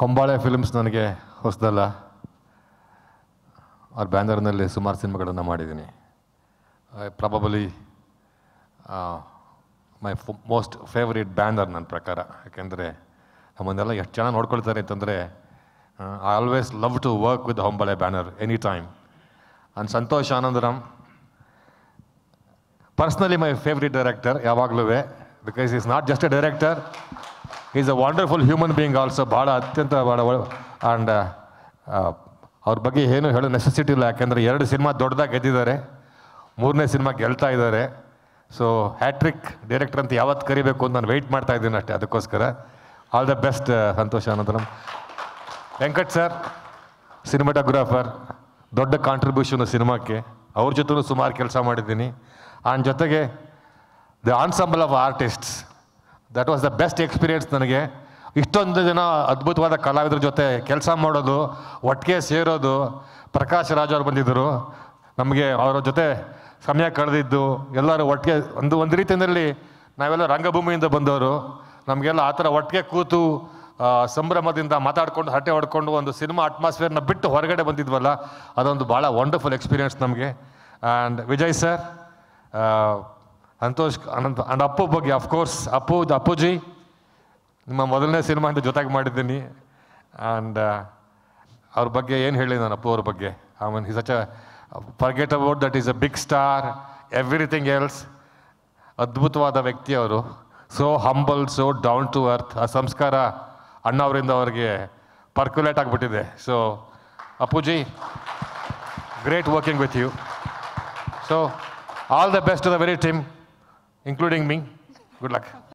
ಹೊಂಬಾಳೆ films ನನಗೆ ಹೊಸದಲ್ಲ. ಅವ್ರ ಬ್ಯಾನರ್ನಲ್ಲಿ ಸುಮಾರು ಸಿನಿಮಾಗಳನ್ನು ಮಾಡಿದ್ದೀನಿ. Probably my most favourite banner ನನ್ನ ಪ್ರಕಾರ. ಯಾಕೆಂದರೆ ನಮ್ಮನ್ನೆಲ್ಲ ಎಷ್ಟು ಜನ ನೋಡ್ಕೊಳ್ತಾರೆ ಅಂತಂದರೆ I always love to work with Hombale banner any time and Santosh Anandram personally my favourite director ಯಾವಾಗಲೂ because is not just a director is a wonderful human being also ಭಾಳ ಅತ್ಯಂತ ಭಾಳ ಆ್ಯಂಡ್ ಅವ್ರ ಬಗ್ಗೆ ಏನು ಹೇಳೋ ನೆಸೆಸಿಟಿ ಇಲ್ಲ, ಯಾಕೆಂದರೆ ಎರಡು ಸಿನಿಮಾ ದೊಡ್ಡದಾಗಿ ಗೆದ್ದಿದ್ದಾರೆ, ಮೂರನೇ ಸಿನಿಮಾ ಗೆಲ್ತಾ ಇದ್ದಾರೆ. ಸೊ ಹ್ಯಾಟ್ರಿಕ್ ಡೈರೆಕ್ಟರ್ ಅಂತ ಯಾವತ್ತು ಕರಿಬೇಕು ಅಂತ ನಾನು ವೆಯ್ಟ್ ಮಾಡ್ತಾ ಇದ್ದೀನಿ ಅಷ್ಟೇ, ಅದಕ್ಕೋಸ್ಕರ. All the best Santhosh Ananthram. Venkat sir cinematographer ದೊಡ್ಡ ಕಾಂಟ್ರಿಬ್ಯೂಷನ್ ಸಿನಿಮಾಕ್ಕೆ. ಅವ್ರ ಜೊತೆ ಸುಮಾರು ಕೆಲಸ ಮಾಡಿದ್ದೀನಿ. ಆ್ಯಂಡ್ ಜೊತೆಗೆ the ensemble of artists that was the best experience ನನಗೆ. ಇಷ್ಟೊಂದು ಜನ ಅದ್ಭುತವಾದ ಕಲಾವಿದರ ಜೊತೆ ಕೆಲಸ ಮಾಡೋದು, ಒಟ್ಟಿಗೆ ಸೇರೋದು, ಪ್ರಕಾಶ್ ರಾಜ್ ಅವರು ಬಂದಿದ್ದರು. ನಮಗೆ ಅವರ ಜೊತೆ ಸಮಯ ಕಳೆದಿದ್ದು, ಎಲ್ಲರೂ ಒಟ್ಟಿಗೆ ಒಂದು ಒಂದು ರೀತಿಯಲ್ಲಿ ನಾವೆಲ್ಲ ರಂಗಭೂಮಿಯಿಂದ ಬಂದವರು. ನಮಗೆಲ್ಲ ಆ ಥರ ಒಟ್ಟಿಗೆ ಕೂತು ಸಂಭ್ರಮದಿಂದ ಮಾತಾಡ್ಕೊಂಡು, ಹರಟೆ ಹೊಡ್ಕೊಂಡು ಒಂದು ಸಿನಿಮಾ ಅಟ್ಮಾಸ್ಫಿಯರ್ನ ಬಿಟ್ಟು ಹೊರಗಡೆ ಬಂದಿದ್ವಲ್ಲ, ಅದೊಂದು ಭಾಳ ವಂಡರ್ಫುಲ್ ಎಕ್ಸ್ಪೀರಿಯೆನ್ಸ್ ನಮಗೆ. And Vijay sir Santosh, Anant and Appu ಬಗ್ಗೆ ಅಫ್ಕೋರ್ಸ್ ಅಪ್ಪು, ಅಪ್ಪುಜಿ, ನಿಮ್ಮ ಮೊದಲನೇ ಸಿನಿಮಾ ಅಂತ ಜೊತೆಗೆ ಮಾಡಿದ್ದೀನಿ. ಆ್ಯಂಡ್ ಅವ್ರ ಬಗ್ಗೆ ಏನು ಹೇಳಿ ನಾನು ಅಪ್ಪು ಅವ್ರ ಬಗ್ಗೆ? I mean such a forget about that is a big star everything else ಅದ್ಭುತವಾದ ವ್ಯಕ್ತಿ ಅವರು. So humble so down to earth ಆ ಸಂಸ್ಕಾರ ಅಣ್ಣ ಅವರಿಂದ ಅವ್ರಿಗೆ ಪರ್ಕ್ಯುಲೇಟ್ ಆಗಿಬಿಟ್ಟಿದೆ. So Appuji great working with you so all the best to the very team including me. Good luck.